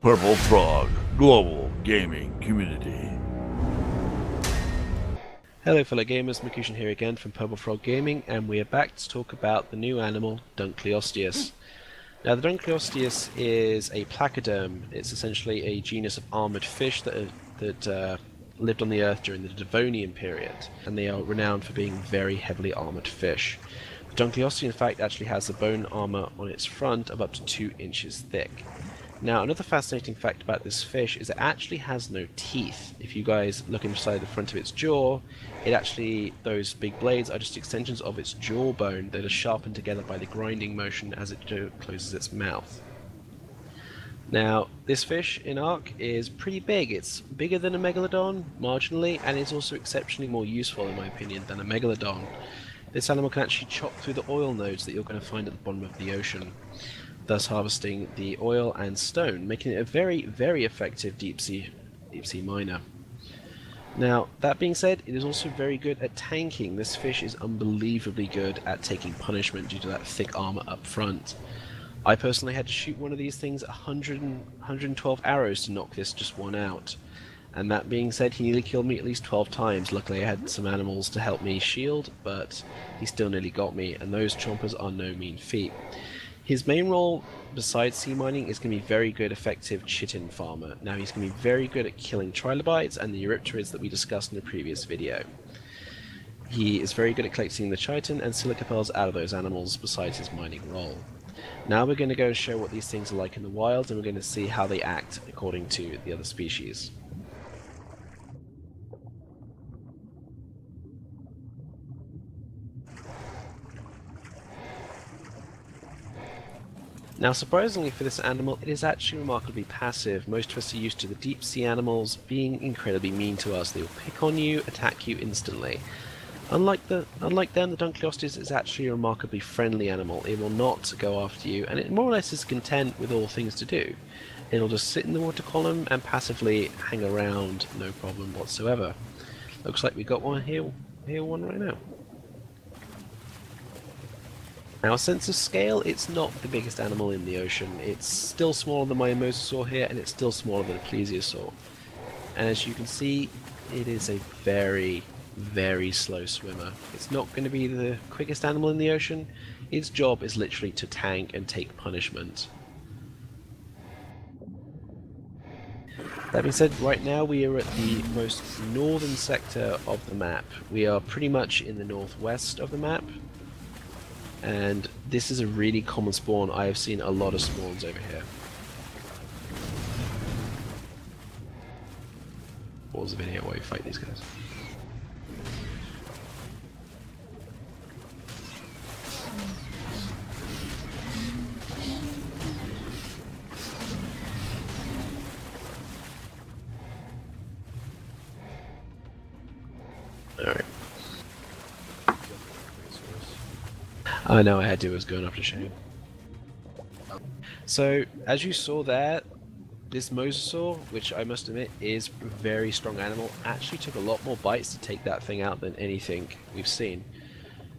Purple Frog Global Gaming Community. Hello fellow gamers, Makushin here again from Purple Frog Gaming and we are back to talk about the new animal, Dunkleosteus. Now the Dunkleosteus is a placoderm, it's essentially a genus of armoured fish that, that uh, lived on the earth during the Devonian period and they are renowned for being very heavily armoured fish. The Dunkleosteus in fact actually has a bone armour on its front of up to 2 inches thick. Now, another fascinating fact about this fish is it actually has no teeth. If you guys look inside the front of its jaw, it actually, those big blades are just extensions of its jawbone that are sharpened together by the grinding motion as it uh, closes its mouth. Now, this fish in Ark is pretty big. It's bigger than a megalodon, marginally, and it's also exceptionally more useful, in my opinion, than a megalodon. This animal can actually chop through the oil nodes that you're going to find at the bottom of the ocean thus harvesting the oil and stone, making it a very, very effective deep sea, deep sea miner. Now, that being said, it is also very good at tanking. This fish is unbelievably good at taking punishment due to that thick armor up front. I personally had to shoot one of these things 100 112 arrows to knock this just one out. And that being said, he nearly killed me at least 12 times. Luckily, I had some animals to help me shield, but he still nearly got me, and those chompers are no mean feat. His main role, besides sea mining, is going to be very good, effective chitin farmer. Now he's going to be very good at killing trilobites and the eurypterids that we discussed in the previous video. He is very good at collecting the chitin and silica pearls out of those animals besides his mining role. Now we're going to go and show what these things are like in the wild and we're going to see how they act according to the other species. Now surprisingly for this animal, it is actually remarkably passive. Most of us are used to the deep sea animals being incredibly mean to us. They will pick on you, attack you instantly. Unlike the unlike them, the Dunkleosteus is actually a remarkably friendly animal. It will not go after you, and it more or less is content with all things to do. It'll just sit in the water column and passively hang around, no problem whatsoever. Looks like we got one here, here one right now. Now, sense of scale, it's not the biggest animal in the ocean. It's still smaller than my mosasaur here, and it's still smaller than a plesiosaur. And as you can see, it is a very, very slow swimmer. It's not going to be the quickest animal in the ocean. Its job is literally to tank and take punishment. That being said, right now we are at the most northern sector of the map. We are pretty much in the northwest of the map, and this is a really common spawn. I have seen a lot of spawns over here. Pause the video while you fight these guys. Alright. I know I had to, was going up to shame. So, as you saw there, this mosasaur, which I must admit is a very strong animal, actually took a lot more bites to take that thing out than anything we've seen.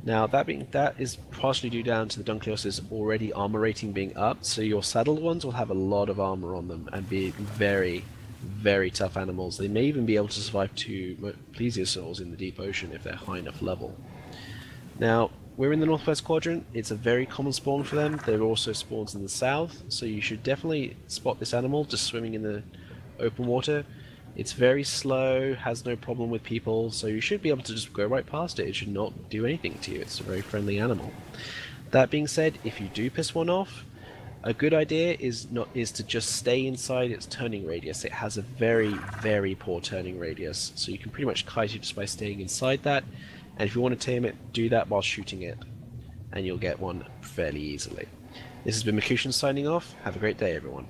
Now, that being that is partially due down to the Dunkleosteus already armor rating being up, so your saddled ones will have a lot of armor on them and be very, very tough animals. They may even be able to survive two plesiosaurs in the deep ocean if they're high enough level. Now, we're in the northwest quadrant. It's a very common spawn for them. There are also spawns in the south, so you should definitely spot this animal just swimming in the open water. It's very slow, has no problem with people, so you should be able to just go right past it. It should not do anything to you. It's a very friendly animal. That being said, if you do piss one off, a good idea is not is to just stay inside its turning radius. It has a very, very poor turning radius, so you can pretty much kite it just by staying inside that. And if you want to tame it, do that while shooting it, and you'll get one fairly easily. This has been Makushin signing off. Have a great day, everyone.